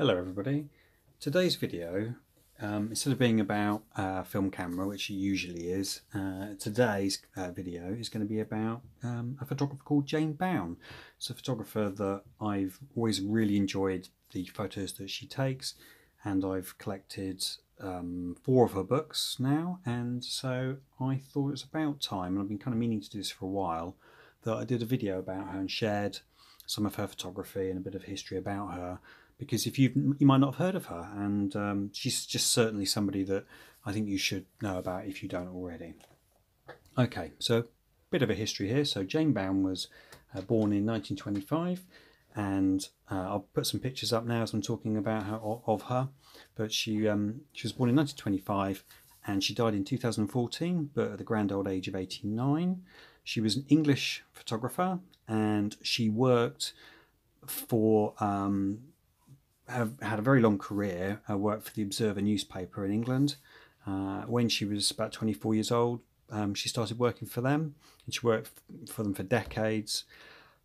Hello everybody. Today's video, um, instead of being about a film camera, which it usually is, uh, today's uh, video is going to be about um, a photographer called Jane Bown. It's a photographer that I've always really enjoyed the photos that she takes and I've collected um, four of her books now and so I thought it was about time and I've been kind of meaning to do this for a while that I did a video about her and shared some of her photography and a bit of history about her because if you you might not have heard of her and um, she's just certainly somebody that I think you should know about if you don't already. Okay, so a bit of a history here. So Jane Bown was uh, born in 1925 and uh, I'll put some pictures up now as I'm talking about her of her. But she um, she was born in 1925 and she died in 2014, but at the grand old age of 89. She was an English photographer and she worked for um, have had a very long career. I worked for the Observer newspaper in England. Uh, when she was about 24 years old, um, she started working for them, and she worked for them for decades.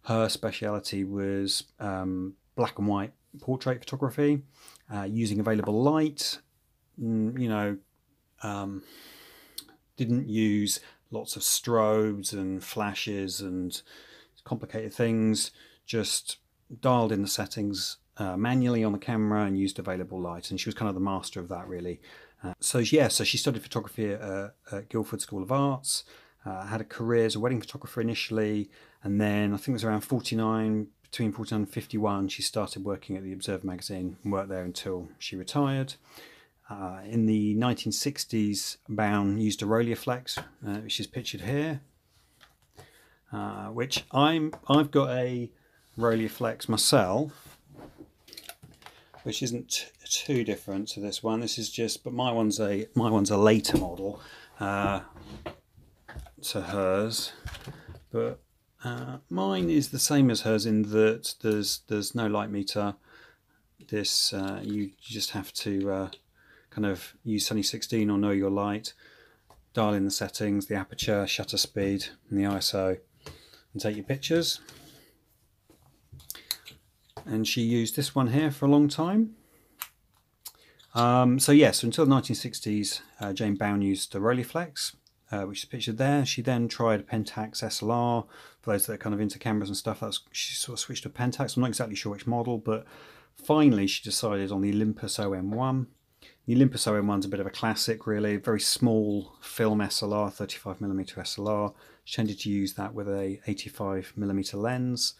Her speciality was um, black and white portrait photography, uh, using available light. Mm, you know, um, didn't use lots of strobes and flashes and complicated things. Just dialed in the settings uh, manually on the camera and used available light. And she was kind of the master of that, really. Uh, so, yeah, so she studied photography at, uh, at Guildford School of Arts, uh, had a career as a wedding photographer initially, and then I think it was around 49, between 49 and 51, she started working at the Observer magazine and worked there until she retired. Uh, in the 1960s, Bown used a Rolleiflex, uh, which is pictured here, which I'm I've got a Rolleiflex myself, which isn't too different to this one. This is just, but my one's a my one's a later model uh, to hers, but uh, mine is the same as hers in that there's there's no light meter. This uh, you just have to uh, kind of use Sunny 16 or know your light, dial in the settings, the aperture, shutter speed, and the ISO, and take your pictures and she used this one here for a long time. Um, so yes, so until the 1960s, uh, Jane Bown used the Rolleiflex, uh, which is pictured there. She then tried Pentax SLR. For those that are kind of into cameras and stuff, that's she sort of switched to Pentax. I'm not exactly sure which model, but finally she decided on the Olympus OM1. The Olympus OM1 is a bit of a classic, really. Very small film SLR, 35mm SLR. She tended to use that with a 85mm lens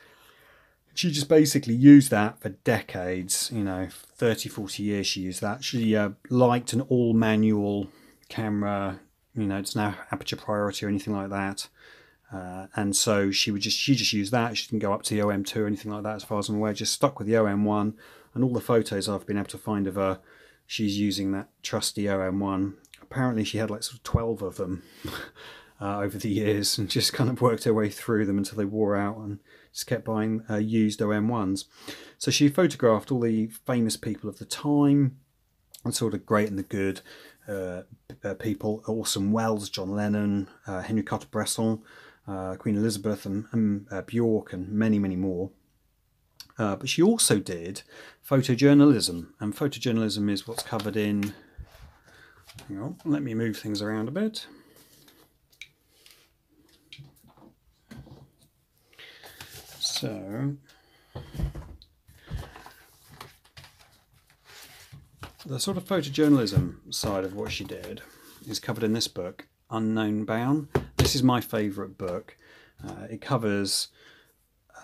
she just basically used that for decades you know 30 40 years she used that. She uh, liked an all manual camera you know it's now aperture priority or anything like that. Uh, and so she would just she just used that. She didn't go up to the om2 or anything like that as far as i'm aware just stuck with the om1 and all the photos i've been able to find of her she's using that trusty om1 apparently she had like sort of 12 of them uh, over the years and just kind of worked her way through them until they wore out and just kept buying uh, used OM1s. So she photographed all the famous people of the time and sort of great and the good uh, uh people, Orson Welles, John Lennon, uh, Henry Cartier-Bresson, uh, Queen Elizabeth and, and Bjork and many, many more. but she also did photojournalism and photojournalism is what's covered in Hang on, let me move things around a bit. So, the sort of photojournalism side of what she did is covered in this book, Unknown Bown. This is my favourite book. Uh, it covers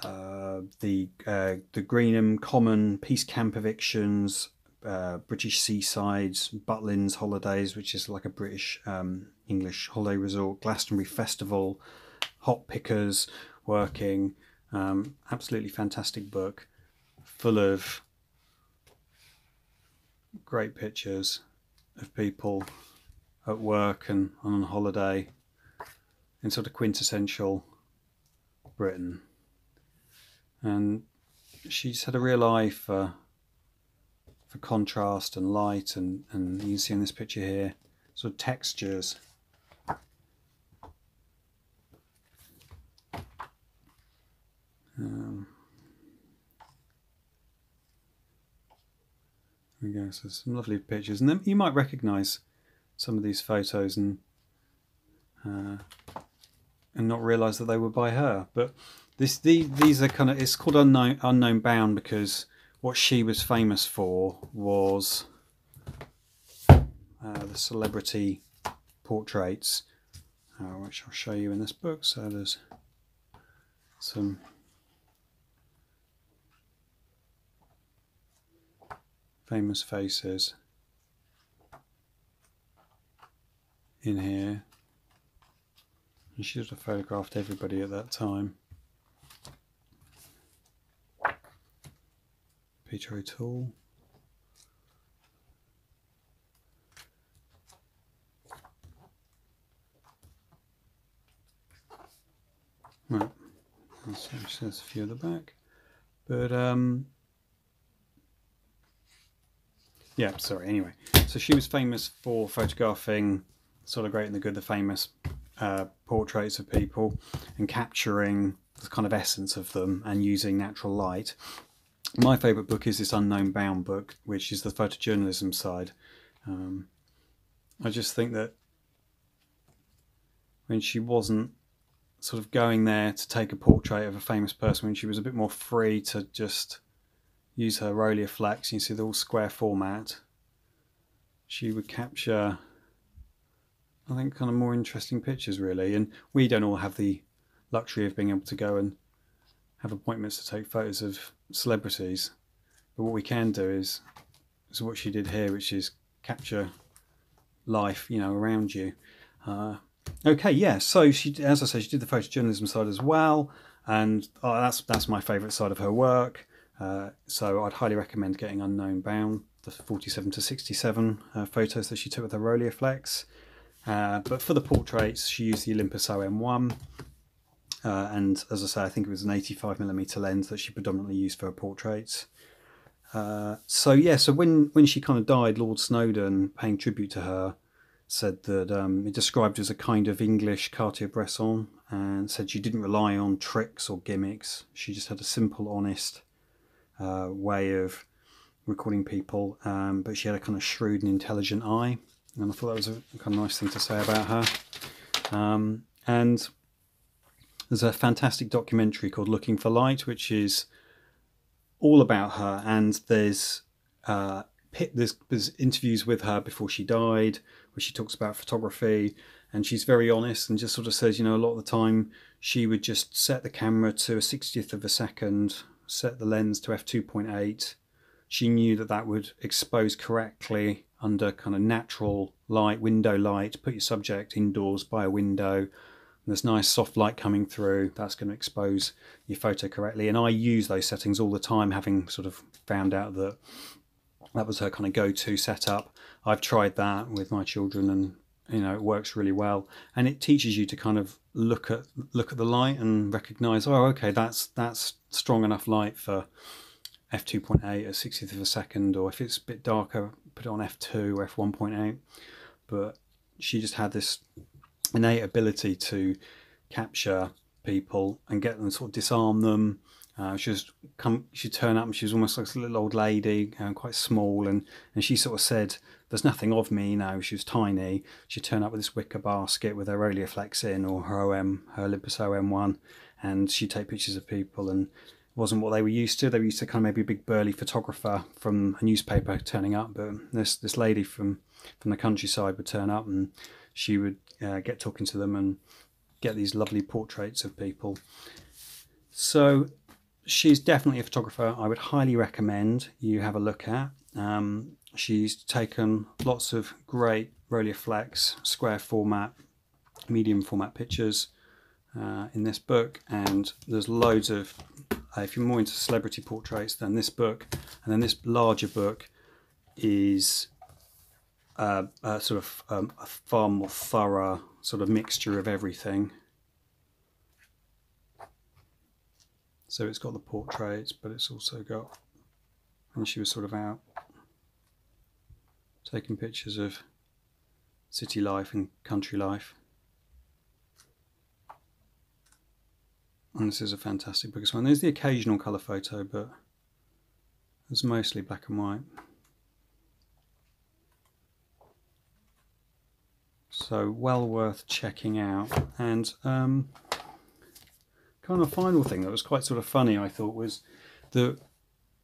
uh, the uh, the Greenham Common Peace Camp evictions, uh, British seasides, Butlins holidays, which is like a British um, English holiday resort, Glastonbury Festival, hop pickers working, um, absolutely fantastic book, full of great pictures of people at work and on holiday in sort of quintessential Britain. And she's had a real eye for for contrast and light and, and you can see in this picture here sort of textures There we go. So some lovely pictures, and then you might recognise some of these photos and uh, and not realise that they were by her. But this the, these are kind of it's called unknown unknown Bown because what she was famous for was uh, the celebrity portraits, uh, which I'll show you in this book. So there's some famous faces in here. She should have photographed everybody at that time. Peter O'Toole. Right, there's a few at the back, but um, yeah, sorry. Anyway, so she was famous for photographing sort of great and the good, the famous uh, portraits of people and capturing the kind of essence of them and using natural light. My favourite book is this Unknown Bown book, which is the photojournalism side. Um, I just think that when she wasn't sort of going there to take a portrait of a famous person, when she was a bit more free to just use her Rolia Rolleiflex, you see the all square format, she would capture, I think, kind of more interesting pictures really. And we don't all have the luxury of being able to go and have appointments to take photos of celebrities. But what we can do is, is what she did here, which is capture life, you know, around you. Uh, okay, yeah. So she, as I said, she did the photojournalism side as well, and oh, that's that's my favourite side of her work. Uh, so I'd highly recommend getting Unknown Bown, the 47 to 67 uh, photos that she took with her Rolleiflex. Uh, but for the portraits, she used the Olympus OM1. Uh, and as I say, I think it was an 85mm lens that she predominantly used for her portraits. Uh, so yeah, so when, when she kind of died, Lord Snowdon, paying tribute to her, said that um, it described her as a kind of English Cartier-Bresson and said she didn't rely on tricks or gimmicks. She just had a simple, honest, uh, way of recording people, um, but she had a kind of shrewd and intelligent eye, and I thought that was a kind of nice thing to say about her. Um, and there's a fantastic documentary called Looking for Light, which is all about her, and there's uh, there's, there's interviews with her before she died, where she talks about photography, and she's very honest and just sort of says, you know, a lot of the time she would just set the camera to a 60th of a second set the lens to f2.8 she knew that that would expose correctly under kind of natural light window light put your subject indoors by a window. There's nice soft light coming through that's going to expose your photo correctly. And I use those settings all the time having sort of found out that that was her kind of go-to setup. I've tried that with my children and you know it works really well. And it teaches you to kind of look at look at the light and recognize oh okay that's that's strong enough light for f2.8 at 60th of a second or if it's a bit darker put it on f2 or f1.8 but she just had this innate ability to capture people and get them sort of disarm them. Uh, she was come she'd turn up and she was almost like a little old lady and quite small. And and she sort of said there's nothing of me, know, she was tiny. She'd turn up with this wicker basket with her Rolleiflex in or her OM, her Olympus OM1, and she'd take pictures of people and it wasn't what they were used to. They were used to kind of maybe a big burly photographer from a newspaper turning up, but this this lady from from the countryside would turn up and she would uh, get talking to them and get these lovely portraits of people. So she's definitely a photographer I would highly recommend you have a look at. Um, she's taken lots of great Rolleiflex square format, medium format pictures uh, in this book, and there's loads of. Uh, if you're more into celebrity portraits, then this book, and then this larger book is uh, a sort of um, a far more thorough sort of mixture of everything. So it's got the portraits, but it's also got, and she was sort of out taking pictures of city life and country life. And this is a fantastic book as well. there's the occasional colour photo, but it's mostly black and white. So well worth checking out. And um, kind of final thing that was quite sort of funny, I thought, was that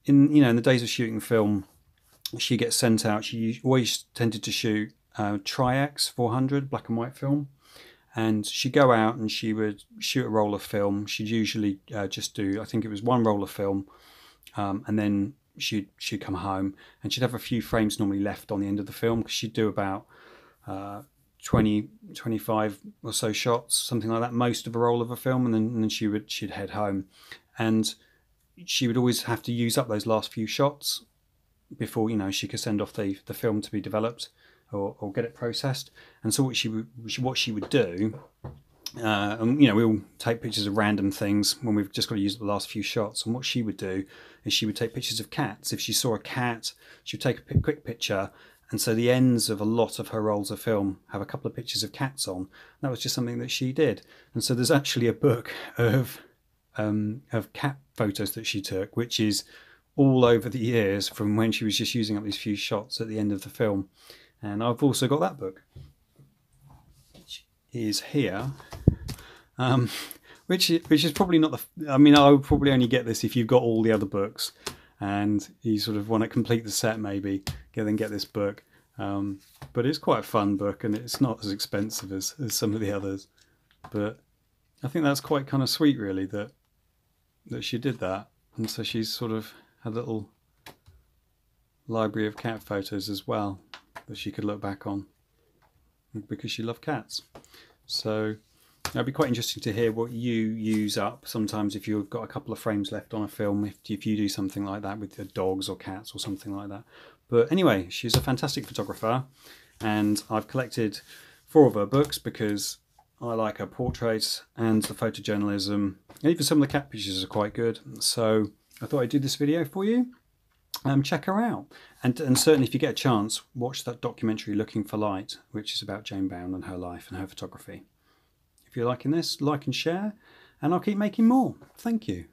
in you know in the days of shooting film she gets sent out. She always tended to shoot uh, Tri-X 400 black and white film, and she'd go out and she would shoot a roll of film. She'd usually uh, just do, I think it was one roll of film, um, and then she'd she'd come home and she'd have a few frames normally left on the end of the film because she'd do about uh, 20 25 or so shots something like that most of a roll of a film and then, and then she would she'd head home and she would always have to use up those last few shots before you know she could send off the, the film to be developed or, or get it processed. And so what she would what she would do uh, and you know we all take pictures of random things when we've just got to use the last few shots. And what she would do is she would take pictures of cats. If she saw a cat she would take a quick picture. And so the ends of a lot of her rolls of film have a couple of pictures of cats on. That was just something that she did. And so there's actually a book of um, of cat photos that she took which is all over the years from when she was just using up these few shots at the end of the film and I've also got that book which is here um, which which is probably not the. I mean, I would probably only get this if you've got all the other books, and you sort of want to complete the set. Maybe get then get this book. Um, but it's quite a fun book, and it's not as expensive as, as some of the others. But I think that's quite kind of sweet, really, that that she did that, and so she's sort of a little library of cat photos as well that she could look back on because she loved cats. So It'd be quite interesting to hear what you use up sometimes if you've got a couple of frames left on a film, if, if you do something like that with the dogs or cats or something like that. But anyway, she's a fantastic photographer and I've collected four of her books because I like her portraits and the photojournalism. Even some of the cat pictures are quite good. So I thought I'd do this video for you. Um, check her out. And, and certainly if you get a chance, watch that documentary Looking for Light, which is about Jane Bown and her life and her photography. If you're liking this, like and share, and I'll keep making more. Thank you.